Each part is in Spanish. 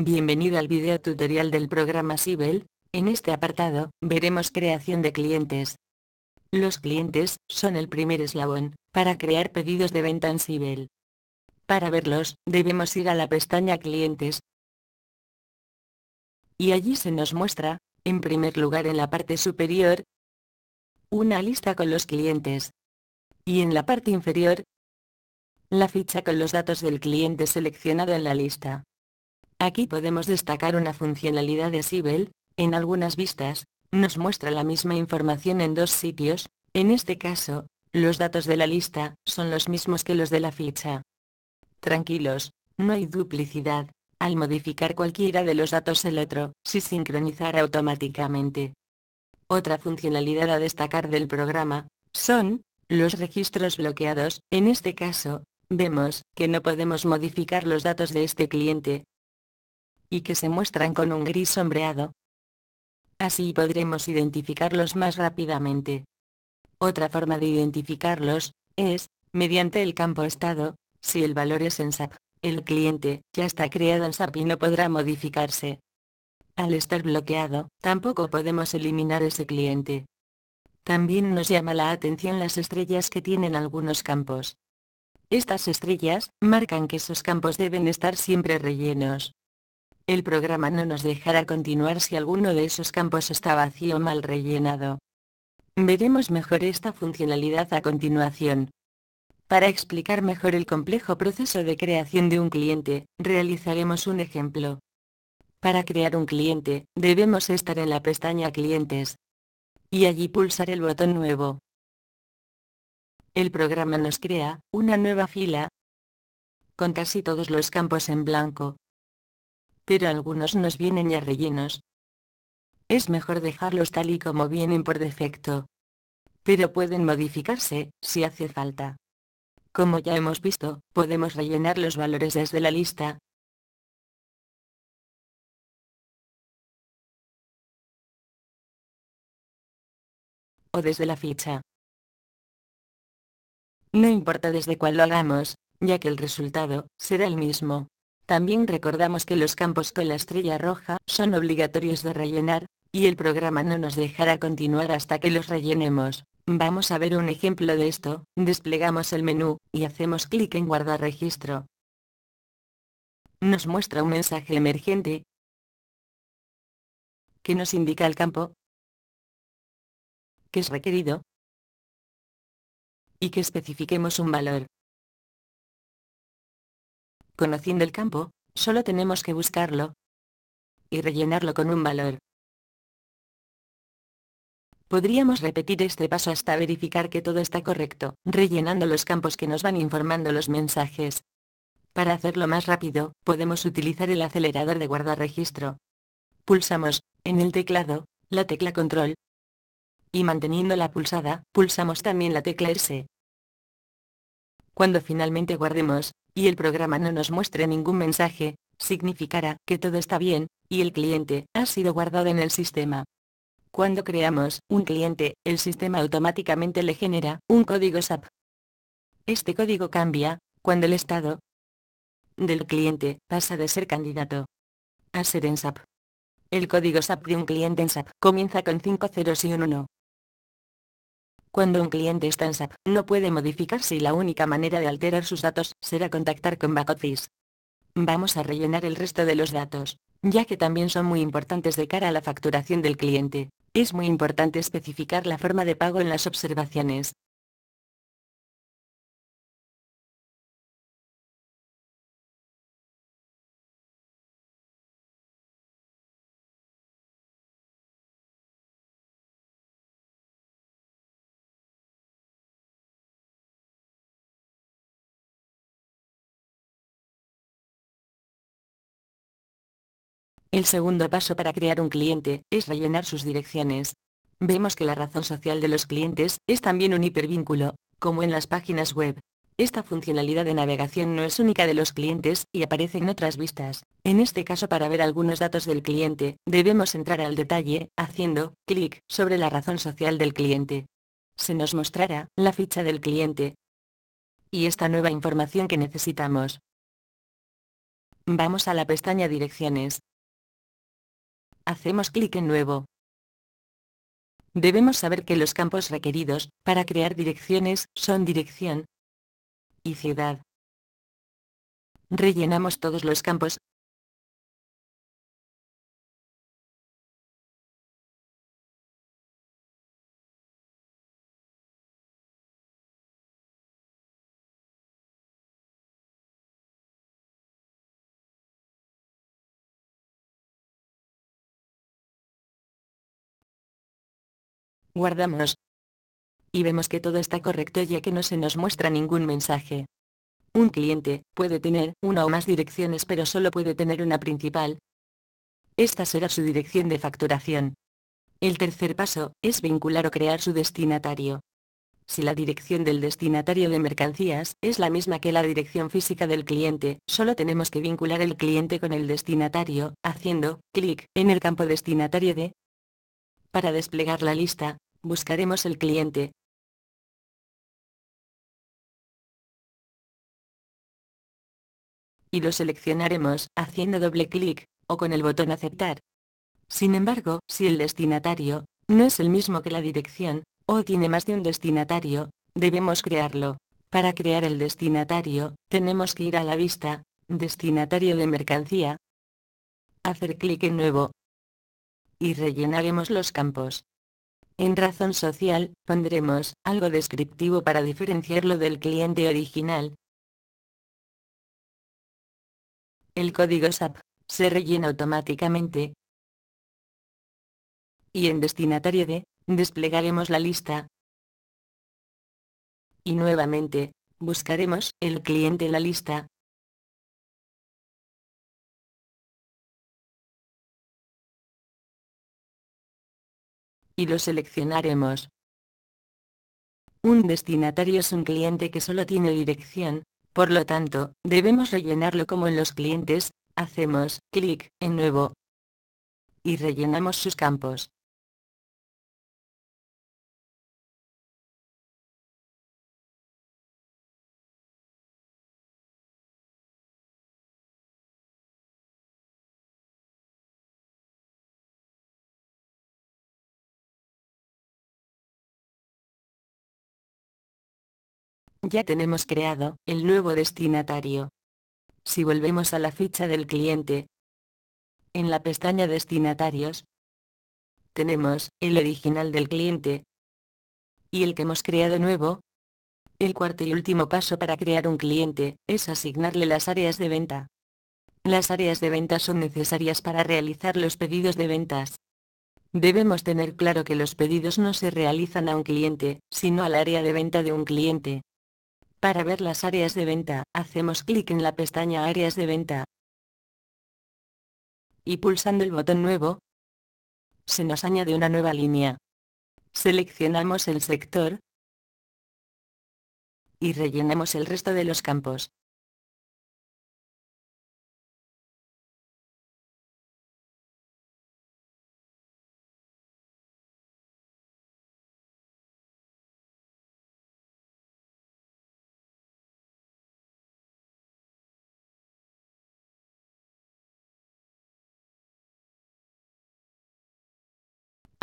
Bienvenido al video tutorial del programa Sibel. En este apartado, veremos creación de clientes. Los clientes son el primer eslabón para crear pedidos de venta en Sibel. Para verlos, debemos ir a la pestaña Clientes. Y allí se nos muestra, en primer lugar en la parte superior, una lista con los clientes. Y en la parte inferior, la ficha con los datos del cliente seleccionado en la lista. Aquí podemos destacar una funcionalidad de Sibel, en algunas vistas, nos muestra la misma información en dos sitios, en este caso, los datos de la lista son los mismos que los de la ficha. Tranquilos, no hay duplicidad, al modificar cualquiera de los datos el otro, se sincronizará automáticamente. Otra funcionalidad a destacar del programa, son, los registros bloqueados, en este caso, vemos que no podemos modificar los datos de este cliente, y que se muestran con un gris sombreado. Así podremos identificarlos más rápidamente. Otra forma de identificarlos, es, mediante el campo estado, si el valor es en SAP, el cliente ya está creado en SAP y no podrá modificarse. Al estar bloqueado, tampoco podemos eliminar ese cliente. También nos llama la atención las estrellas que tienen algunos campos. Estas estrellas marcan que esos campos deben estar siempre rellenos. El programa no nos dejará continuar si alguno de esos campos está vacío o mal rellenado. Veremos mejor esta funcionalidad a continuación. Para explicar mejor el complejo proceso de creación de un cliente, realizaremos un ejemplo. Para crear un cliente, debemos estar en la pestaña Clientes. Y allí pulsar el botón Nuevo. El programa nos crea una nueva fila con casi todos los campos en blanco, pero algunos nos vienen ya rellenos. Es mejor dejarlos tal y como vienen por defecto. Pero pueden modificarse, si hace falta. Como ya hemos visto, podemos rellenar los valores desde la lista. O desde la ficha. No importa desde cuál lo hagamos, ya que el resultado será el mismo. También recordamos que los campos con la estrella roja son obligatorios de rellenar, y el programa no nos dejará continuar hasta que los rellenemos. Vamos a ver un ejemplo de esto, desplegamos el menú, y hacemos clic en guardar registro. Nos muestra un mensaje emergente que nos indica el campo que es requerido y que especifiquemos un valor. Conociendo el campo, solo tenemos que buscarlo y rellenarlo con un valor. Podríamos repetir este paso hasta verificar que todo está correcto, rellenando los campos que nos van informando los mensajes. Para hacerlo más rápido, podemos utilizar el acelerador de guardar registro. Pulsamos, en el teclado, la tecla control. Y manteniendo la pulsada, pulsamos también la tecla S. Cuando finalmente guardemos, y el programa no nos muestre ningún mensaje, significará que todo está bien, y el cliente ha sido guardado en el sistema. Cuando creamos un cliente, el sistema automáticamente le genera un código SAP. Este código cambia cuando el estado del cliente pasa de ser candidato a ser en SAP. El código SAP de un cliente en SAP comienza con 5 ceros y un 1. Cuando un cliente está en SAP, no puede modificarse y la única manera de alterar sus datos será contactar con Backoffice. Vamos a rellenar el resto de los datos, ya que también son muy importantes de cara a la facturación del cliente. Es muy importante especificar la forma de pago en las observaciones. El segundo paso para crear un cliente es rellenar sus direcciones. Vemos que la razón social de los clientes es también un hipervínculo, como en las páginas web. Esta funcionalidad de navegación no es única de los clientes y aparece en otras vistas. En este caso para ver algunos datos del cliente, debemos entrar al detalle, haciendo clic sobre la razón social del cliente. Se nos mostrará la ficha del cliente y esta nueva información que necesitamos. Vamos a la pestaña Direcciones. Hacemos clic en Nuevo. Debemos saber que los campos requeridos para crear direcciones son dirección y ciudad. Rellenamos todos los campos Guardamos. Y vemos que todo está correcto ya que no se nos muestra ningún mensaje. Un cliente puede tener una o más direcciones pero solo puede tener una principal. Esta será su dirección de facturación. El tercer paso es vincular o crear su destinatario. Si la dirección del destinatario de mercancías es la misma que la dirección física del cliente, solo tenemos que vincular el cliente con el destinatario, haciendo clic en el campo destinatario de. Para desplegar la lista, buscaremos el cliente. Y lo seleccionaremos haciendo doble clic, o con el botón aceptar. Sin embargo, si el destinatario no es el mismo que la dirección, o tiene más de un destinatario, debemos crearlo. Para crear el destinatario, tenemos que ir a la vista, destinatario de mercancía, hacer clic en nuevo y rellenaremos los campos. En razón social, pondremos algo descriptivo para diferenciarlo del cliente original. El código SAP se rellena automáticamente. Y en destinatario de, desplegaremos la lista. Y nuevamente, buscaremos el cliente en la lista, y lo seleccionaremos. Un destinatario es un cliente que solo tiene dirección, por lo tanto, debemos rellenarlo como en los clientes, hacemos clic en Nuevo y rellenamos sus campos. Ya tenemos creado el nuevo destinatario. Si volvemos a la ficha del cliente, en la pestaña Destinatarios, tenemos el original del cliente y el que hemos creado nuevo. El cuarto y último paso para crear un cliente es asignarle las áreas de venta. Las áreas de venta son necesarias para realizar los pedidos de ventas. Debemos tener claro que los pedidos no se realizan a un cliente, sino al área de venta de un cliente. Para ver las áreas de venta, hacemos clic en la pestaña Áreas de venta. Y pulsando el botón Nuevo, se nos añade una nueva línea. Seleccionamos el sector y rellenamos el resto de los campos.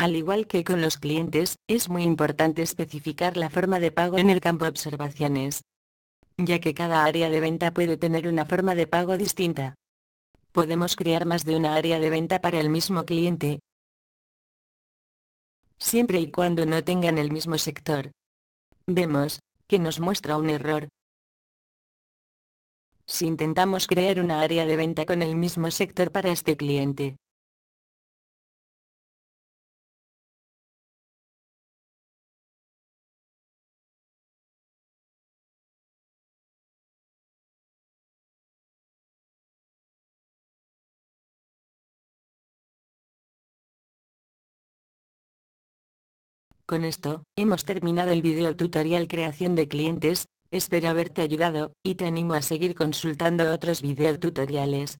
Al igual que con los clientes, es muy importante especificar la forma de pago en el campo Observaciones, ya que cada área de venta puede tener una forma de pago distinta. Podemos crear más de una área de venta para el mismo cliente, siempre y cuando no tengan el mismo sector. Vemos que nos muestra un error. Si intentamos crear una área de venta con el mismo sector para este cliente, Con esto, hemos terminado el video tutorial creación de clientes, espero haberte ayudado, y te animo a seguir consultando otros video tutoriales.